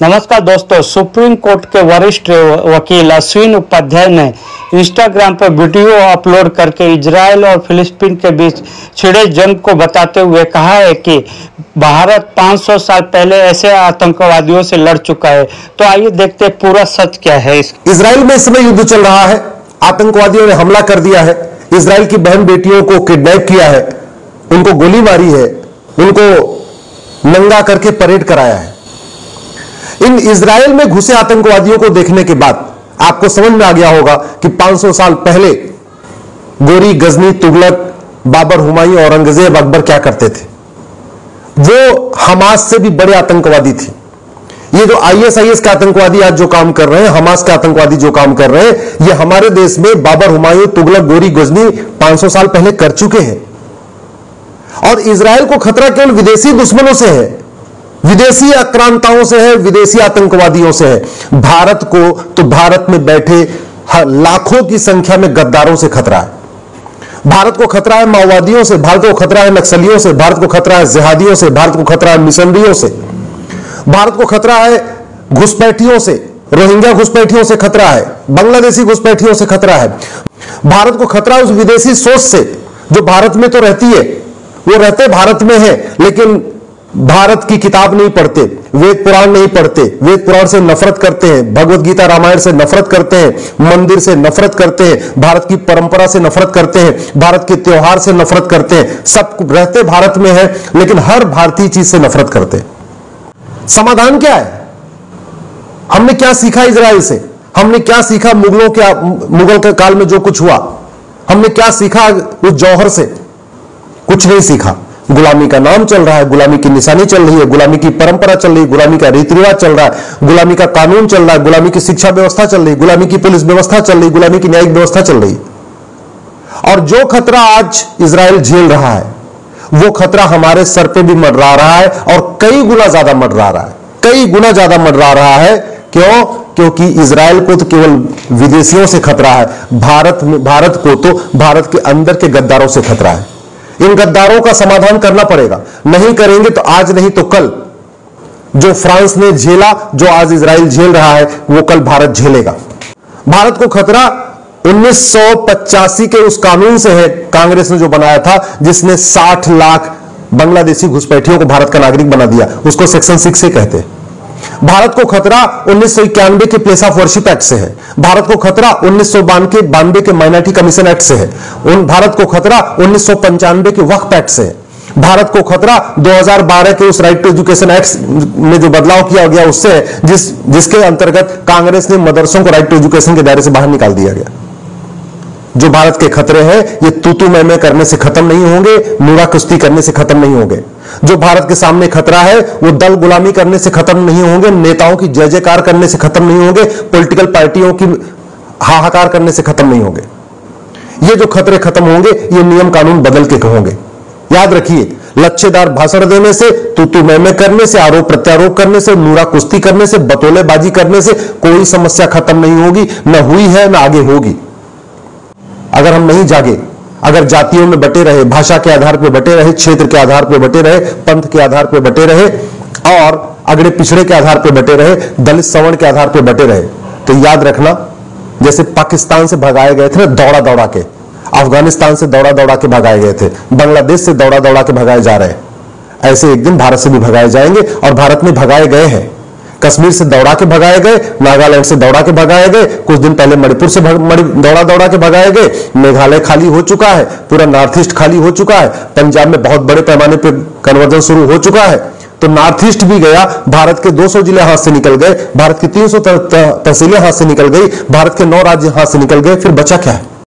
नमस्कार दोस्तों, supreme court के वरिष्ठ वकील अश्विन उपाध्याय ने इंस्टाग्राम पर वीडियो अपलोड करके इजराइल और फिलिस्तीन के बीच छिड़े जंग को बताते हुए कहा है कि भारत 500 साल पहले ऐसे आतंकवादियों से लड़ चुका है। तो आइए देखते पूरा सच क्या है इसराइल में इस समय युद्ध चल रहा है। आतंकवादियों ने हमला कर दिया है। इसराइल की बहन बेटियों को किडनैप किया है। उनको गोली मारी है। उनको नंगा करके परेड कराया है। इन इसराइल में घुसे आतंकवादियों को देखने के बाद आपको समझ में आ गया होगा कि 500 साल पहले गोरी, गजनी, तुगलक, बाबर हुमायूं, औरंगज़ेब अकबर क्या करते थे? वो हमास से भी बड़े आतंकवादी थे। ये जो आईएसआईएस के आतंकवादी आज जो काम कर रहे हैं, हमास के आतंकवादी जो काम कर रहे हैं, ये हमारे देश में बाबर हुमायूं, तुगलक, गोरी, गजनी 500 साल पहले कर चुके हैं। और इसराइल को खतरा केवल विदेशी दुश्मनों से है विदेशी आक्रांताओं से है, विदेशी आतंकवादियों से है। भारत को तो भारत में बैठे लाखों की संख्या में गद्दारों से खतरा है। भारत को खतरा है माओवादियों से, भारत को खतरा है नक्सलियों से, भारत को खतरा है जिहादियों से, भारत को खतरा है मिशनरियों से। भारत को खतरा है घुसपैठियों से, रोहिंग्या घुसपैठियों से खतरा है, बांग्लादेशी घुसपैठियों से खतरा है। भारत को खतरा उस विदेशी सोच से, जो भारत में तो रहती है, वो रहते भारत में है, लेकिन भारत की किताब नहीं पढ़ते, वेद पुराण नहीं पढ़ते, वेद पुराण से नफरत करते हैं, भगवत गीता रामायण से नफरत करते हैं, मंदिर से नफरत करते हैं, भारत की परंपरा से नफरत करते हैं, भारत के त्योहार से नफरत करते हैं, सब रहते भारत में है, लेकिन हर भारतीय चीज़ से नफरत करते हैं। समाधान क्या है? हमने क्या सीखा इसराइल से? हमने क्या सीखा मुगलों के मुगल के काल में जो कुछ हुआ? हमने क्या सीखा उस जौहर से? कुछ नहीं सीखा। गुलामी का नाम चल रहा है, गुलामी की निशानी चल रही है, गुलामी की परंपरा चल रही है, गुलामी का रीति रिवाज चल रहा है, गुलामी का कानून चल रहा है, गुलामी की शिक्षा व्यवस्था चल रही है गुलामी की पुलिस व्यवस्था चल रही है गुलामी की न्यायिक व्यवस्था चल रही। और जो खतरा आज इसराइल झेल रहा है, वो खतरा हमारे सर पे भी मंडरा रहा है और कई गुना ज़्यादा मंडरा रहा है। कई गुना ज़्यादा मंडरा रहा है। क्यों? क्योंकि इसराइल को तो केवल विदेशियों से खतरा है, भारत में, भारत को तो भारत के अंदर के गद्दारों से खतरा है। इन गद्दारों का समाधान करना पड़ेगा। नहीं करेंगे तो आज नहीं तो कल। जो फ्रांस ने झेला, जो आज इसराइल झेल रहा है, वो कल भारत झेलेगा। भारत को खतरा 1985 के उस कानून से है, कांग्रेस ने जो बनाया था, जिसने 60 लाख बांग्लादेशी घुसपैठियों को भारत का नागरिक बना दिया। उसको सेक्शन सिक्स से कहते हैं। भारत को खतरा उन्नीस के प्लेस ऑफ़ वर्शिप एक्ट से है। भारत को खतरा उन्नीस बानवे के माइनॉरिटी कमीशन एक्ट से है। उन भारत को खतरा उन्नीस सौ पंचानवे के वक्फ एक्ट से है। भारत को खतरा 2012 के उस राइट टू एजुकेशन एक्ट में जो बदलाव किया गया, उससे जिस, जिसके अंतर्गत कांग्रेस ने मदरसों को राइट टू एजुकेशन के दायरे से बाहर निकाल दिया गया। जो भारत के खतरे हैं, ये तूतू मैमे करने से खत्म नहीं होंगे नूरा कुश्ती करने से खत्म नहीं होंगे। जो भारत के सामने खतरा है, वो दल गुलामी करने से खत्म नहीं होंगे, नेताओं की जय जयकार करने से खत्म नहीं होंगे, पॉलिटिकल पार्टियों की हाहाकार करने से खत्म नहीं होंगे। ये जो खतरे खत्म होंगे, ये नियम कानून बदल के होंगे। याद रखिए, लच्छेदार भाषण देने से तू मैमे करने से, आरोप प्रत्यारोप करने से नूरा कुश्ती करने से, बतोलेबाजी करने से कोई समस्या खत्म नहीं होगी, न हुई है, न आगे होगी। अगर हम नहीं जागे, अगर जातियों में बटे रहे, भाषा के आधार पर बटे रहे, क्षेत्र के आधार पर बटे रहे, पंथ के आधार पर बटे रहे, और अगड़े पिछड़े के आधार पर बटे रहे, दलित सवर्ण के आधार पर बटे रहे तो याद रखना, जैसे पाकिस्तान से भगाए गए थे ना दौड़ा दौड़ा के, अफ़गानिस्तान से दौड़ा दौड़ा के भगाए गए थे, बांग्लादेश से दौड़ा दौड़ा के भगाए जा रहे हैं, ऐसे एक दिन भारत से भी भगाए जाएँगे, और भारत में भगाए गए हैं। कश्मीर से दौड़ा के भगाए गए, नागालैंड से दौड़ा के भगाए गए, कुछ दिन पहले मणिपुर से दौड़ा दौड़ा के भगाए गए, मेघालय खाली हो चुका है, पूरा नॉर्थ ईस्ट खाली हो चुका है, पंजाब में बहुत बड़े पैमाने पर कन्वर्जन शुरू हो चुका है तो नॉर्थ ईस्ट भी गया, भारत के 200 ज़िले हाथ से निकल गए, भारत की 300 तहसीलें हाथ से निकल गई, भारत के नौ राज्य हाथ से निकल गए, फिर बचा क्या है?